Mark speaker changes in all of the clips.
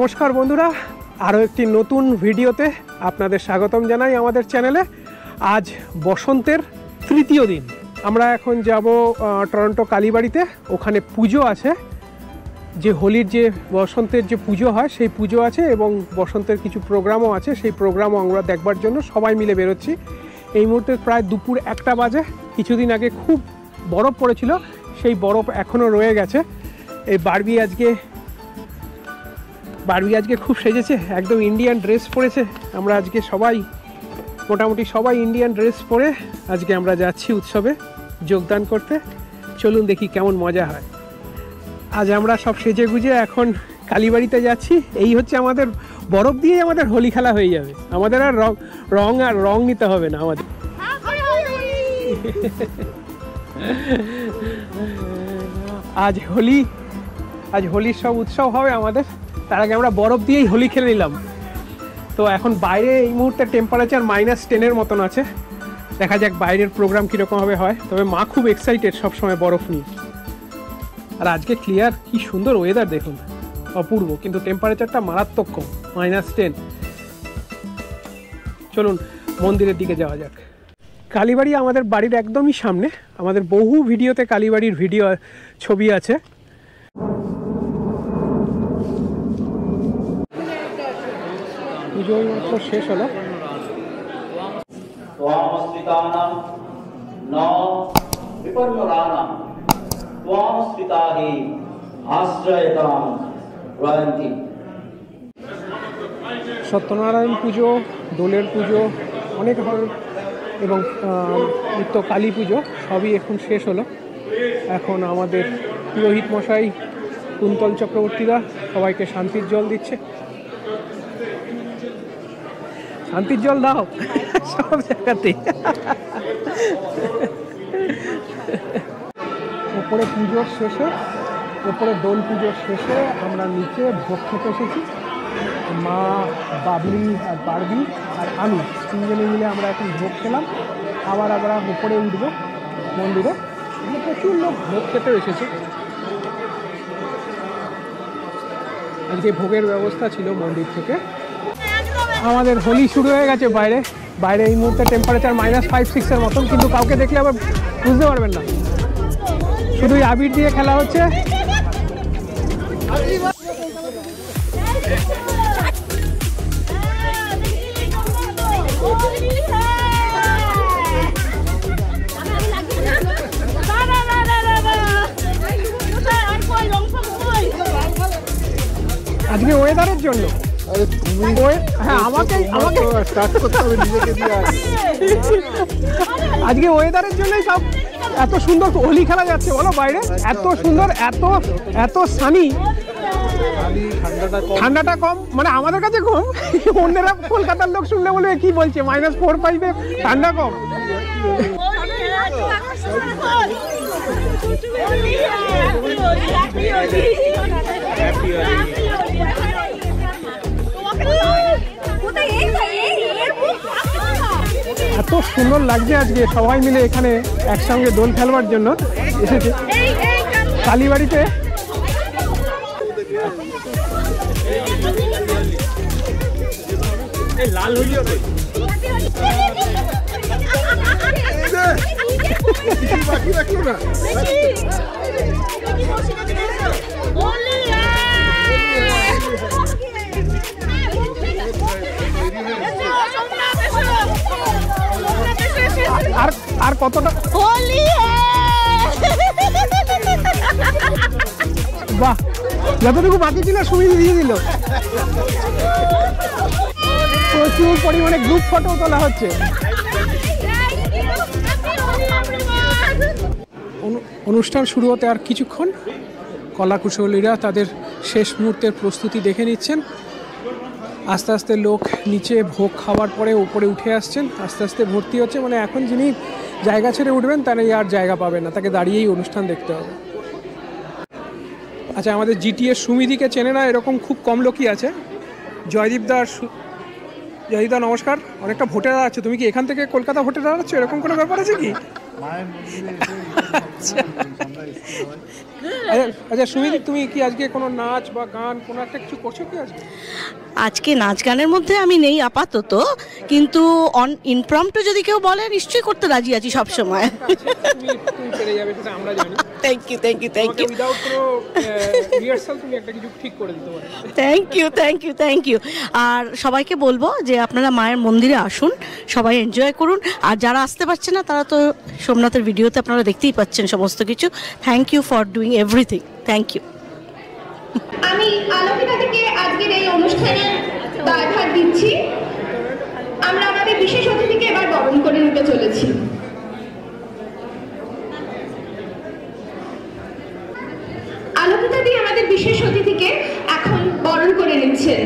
Speaker 1: নমস্কার বন্ধুরা, আরও একটি নতুন ভিডিওতে আপনাদের স্বাগতম জানাই আমাদের চ্যানেলে। আজ বসন্তের তৃতীয় দিন। আমরা এখন যাব টরন্টো কালীবাড়িতে। ওখানে পুজো আছে। যে হোলির যে, বসন্তের যে পুজো হয়, সেই পুজো আছে এবং বসন্তের কিছু প্রোগ্রামও আছে। সেই প্রোগ্রামও আমরা দেখবার জন্য সবাই মিলে বেরোচ্ছি। এই মুহূর্তে প্রায় দুপুর একটা বাজে। কিছুদিন আগে খুব বরফ পড়েছিল। সেই বরফ এখনও রয়ে গেছে। এই বারবি আজকে বারবি আজকে খুব সেজেছে, একদম ইন্ডিয়ান ড্রেস পরেছে। আমরা আজকে সবাই, মোটামুটি সবাই ইন্ডিয়ান ড্রেস পরে আজকে আমরা যাচ্ছি উৎসবে যোগদান করতে। চলুন দেখি কেমন মজা হয়। আজ আমরা সব সেজে গুজে এখন কালীবাড়িতে যাচ্ছি। এই হচ্ছে আমাদের, বরফ দিয়েই আমাদের হোলি খেলা হয়ে যাবে। আমাদের আর রং রং আর রং নিতে হবে না আমাদের। আজ হোলি, আজ হোলির সব উৎসব হবে আমাদের। তার আগে আমরা বরফ দিয়েই হোলি খেলে নিলাম। তো এখন বাইরে এই মুহূর্তে টেম্পারেচার মাইনাস টেনের মতন আছে। দেখা যাক বাইরের প্রোগ্রাম কীরকমভাবে হয়। তবে মা খুব এক্সাইটেড সবসময় বরফ নিয়ে। আর আজকে ক্লিয়ার কি সুন্দর ওয়েদার দেখুন। অপূর্ব, কিন্তু টেম্পারেচারটা মারাত্মক কম মাইনাস টেন চলুন, মন্দিরের দিকে যাওয়া যাক। কালীবাড়ি আমাদের বাড়ির একদমই সামনে। আমাদের বহু ভিডিওতে কালীবাড়ির ভিডিও ছবি আছে। পুজো মাত্র শেষ হলো
Speaker 2: त्वामस्मितानां न विपर्यराणां त्वामस्मिता हि आश्रयतां रयन्ति
Speaker 1: সত্যনারায়ণ পুজো দোলের পুজো অনেক ধরনের এবং আহ, নিত্য কালী পুজো সবই এখন শেষ হলো এখন আমাদের পুরোহিত মশাই কুন্তল চক্রবর্তীরা সবাইকে শান্তির জল দিচ্ছে শান্তির জল দাও। সব জায়গাতে ওপরে পুজোর শেষে, ওপরে দোল পুজোর শেষে আমরা নিচে ভোগ খেতে এসেছি। মা বাবলি আর বারবি আর আমি তিনজনে মিলে আমরা এখন ভোগ খেলাম। আবার আমরা উপরে উঠবো মন্দিরে। প্রচুর লোক ভোগ খেতেও এসেছে। আজকে ভোগের ব্যবস্থা ছিল মন্দির থেকে। আমাদের হোলি শুরু হয়ে গেছে বাইরে। বাইরে এই মুহূর্তে টেম্পারেচার মাইনাস ফাইভ সিক্সের মতন, কিন্তু কাউকে দেখলে আবার বুঝতে পারবেন না। শুধুই আবির দিয়ে খেলা হচ্ছে। আজকে ওয়েদারের জন্য।
Speaker 3: আরে তুমি
Speaker 1: হ্যাঁ আমাকে আমাকে
Speaker 3: স্টার্ট করতে হবে নিজেকে দিয়ে
Speaker 1: আজকে ওয়েদারের জন্যই সব এত সুন্দর হোলি খেলা যাচ্ছে বলো বাইরে। এত সুন্দর এত এত সানি
Speaker 3: ঠান্ডাটা কম।
Speaker 1: মানে আমাদের কাছে কম। অন্যরা কলকাতার লোক শুনলে বলবে কি বলছে? মাইনাস ফোর ফাইভে ঠান্ডা কম? এত সুন্দর লাগছে আজকে, সবাই মিলে এখানে একসঙ্গে দোল খেলবার জন্য এসেছে। কালীবাড়িতে
Speaker 3: রাখল না
Speaker 1: কতটা?
Speaker 4: হোলি
Speaker 1: বাহ যতটুকু বাকি ছিল সুবিধা দিয়ে দিল। প্রচুর পরিমাণে গ্রুপ ফটো তোলা হচ্ছে। অনুষ্ঠান শুরু হতে আর কিছুক্ষণ। কলাকুশলীরা তাদের শেষ মুহূর্তের প্রস্তুতি দেখে নিচ্ছেন। আস্তে আস্তে লোক নিচে ভোগ খাওয়ার পরে ওপরে উঠে আসছেন। আস্তে আস্তে ভর্তি হচ্ছে। মানে এখন যিনি জায়গা ছেড়ে উঠবেন, তাহলে আর জায়গা পাবে না। তাকে দাঁড়িয়েই অনুষ্ঠান দেখতে হবে। আচ্ছা আমাদের জিটিএ সুমিদিকে চেনে না, এরকম খুব কম লোকই আছে। জয়দীপ দার সু- জয়দীপ দা, নমস্কার। অনেকটা ভোটে দাঁড়াচ্ছ তুমি কি এখান থেকে কলকাতা ভোটে দাঁড়াচ্ছ এরকম কোনো ব্যাপার আছে কি? আচ্ছা। আচ্ছা সুমিত তুমি কি আজকে কোনো নাচ বা গান কোনো একটা কিছু করছ কি আজকে?
Speaker 4: আজকে নাচ গানের মধ্যে আমি নেই আপাতত কিন্তু অন ইনপ্রমটো যদি কেউ বলে নিশ্চয়ই করতে রাজি আছি সব সময়
Speaker 1: thank you thank you thank you
Speaker 4: thank you thank you thank you আর সবাইকে বলব যে আপনারা মায়ের মন্দিরে আসুন সবাই এনজয় করুন। আর যারা আসতে পারছে না তারা তো সোমনাথের ভিডিওতে আপনারা দেখতেই পাচ্ছেন সমস্ত কিছু। Thank you for doing everything thank you
Speaker 5: আমি আলোকিতা থেকে আজকের এই অনুষ্ঠানে দায়ভার দিচ্ছি। আমরা আমাদের বিশেষ অতিথিকে এবার বরণ করে নিতে চলেছি। আলোকিতা দিয়ে আমাদের বিশেষ অতিথিকে এখন বরণ করে নিচ্ছেন।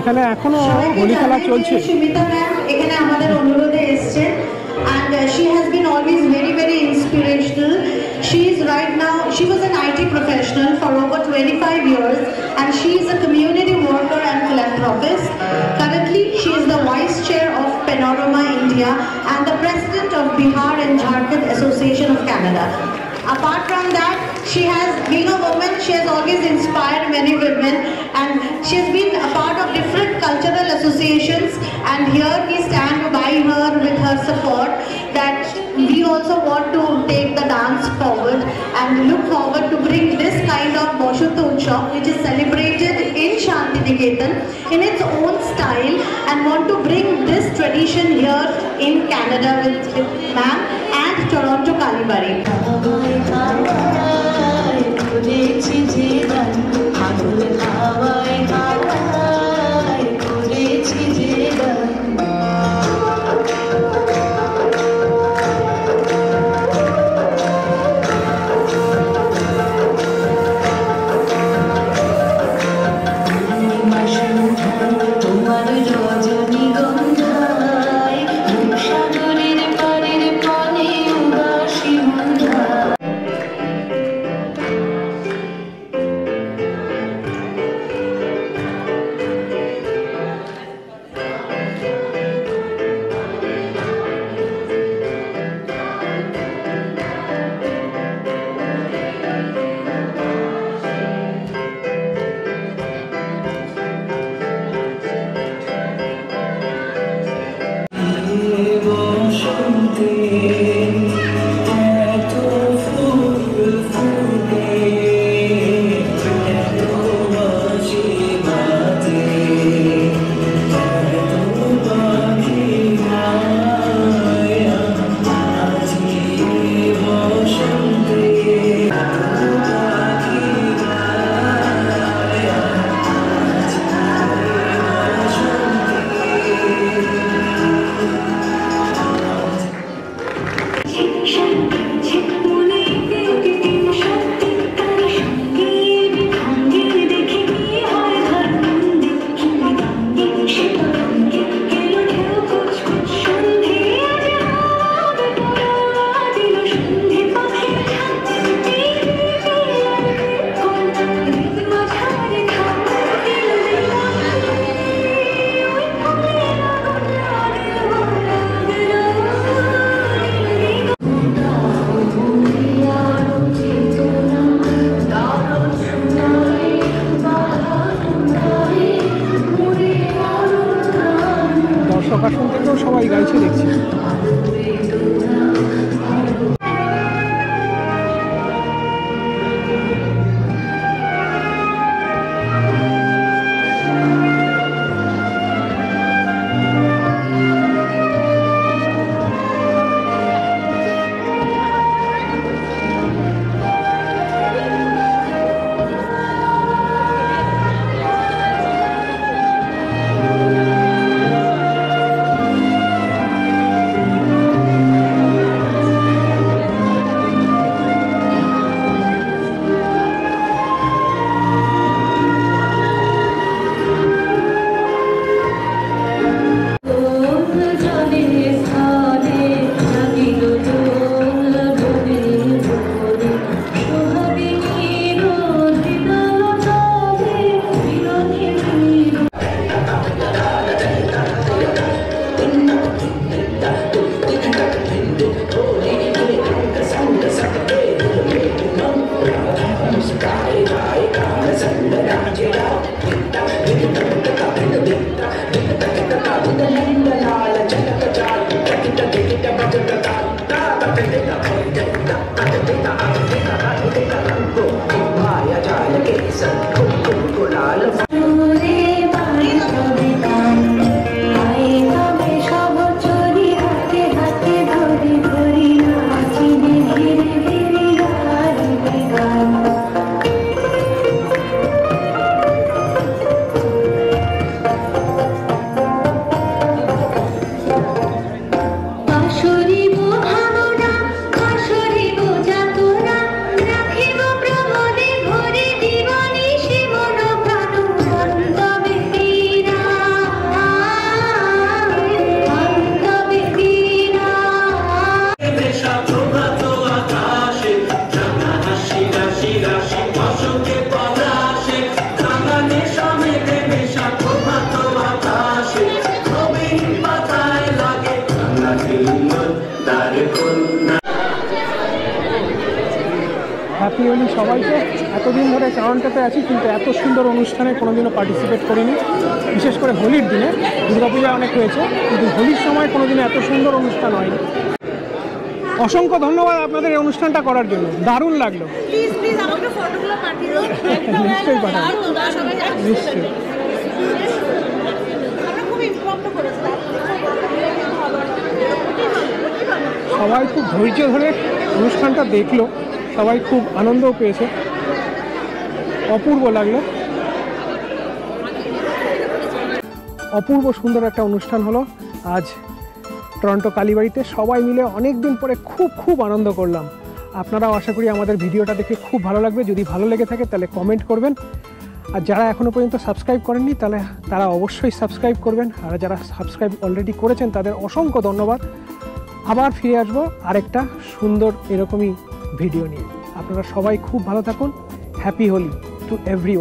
Speaker 1: এখানে এখনো হোলি খেলা চলছে
Speaker 6: সুমিতা ম্যাম এখানে আমাদের অনুরোধে এসছেন and uh, she has been always very very inspirational she is right now she was an IT professional for over 25 years and she is a community worker and philanthropist currently she is the vice chair of Panorama India and the president of Bihar and Jharkhand Association of Canada Apart from that, she has been a woman, she has always inspired many women and she has been a part of different cultural associations and here we stand by her with her support that we also want to take the dance forward and look forward to bring this kind of Boshutta Utsav which is celebrated in Shantiniketan in its own style and want to bring this tradition here in Canada with, with ma'am and Toronto Kalibari.
Speaker 1: Happy Holi সবাইকে এতদিন ধরে টরন্টোতে আছি কিন্তু এত সুন্দর অনুষ্ঠানে কোনোদিনও participate করিনি বিশেষ করে হোলির দিনে দুর্গাপূজা অনেক হয়েছে কিন্তু হোলির সময় কোনোদিনও এত সুন্দর অনুষ্ঠান হয়নি অসংখ্য ধন্যবাদ আপনাদের এই অনুষ্ঠানটা করার জন্য দারুণ লাগল নিশ্চয়ই পাঠাবো। নিশ্চয়ই সবাই খুব ধৈর্য ধরে অনুষ্ঠানটা দেখল সবাই খুব আনন্দও পেয়েছে। অপূর্ব লাগল। অপূর্ব সুন্দর একটা অনুষ্ঠান হলো। আজ টরন্টো কালীবাড়িতে সবাই মিলে অনেক দিন পরে খুব খুব আনন্দ করলাম। আপনারাও আশা করি আমাদের ভিডিওটা দেখে খুব ভালো লাগবে। যদি ভালো লেগে থাকে তাহলে কমেন্ট করবেন। আর যারা এখনও পর্যন্ত সাবস্ক্রাইব করেননি, তাহলে তারা অবশ্যই সাবস্ক্রাইব করবেন। আর যারা সাবস্ক্রাইব অলরেডি করেছেন, তাদের অসংখ্য ধন্যবাদ। আবার ফিরে আসব আরেকটা সুন্দর এরকমই ভিডিও নিয়ে। আপনারা সবাই খুব ভালো থাকুন। Happy Holi to every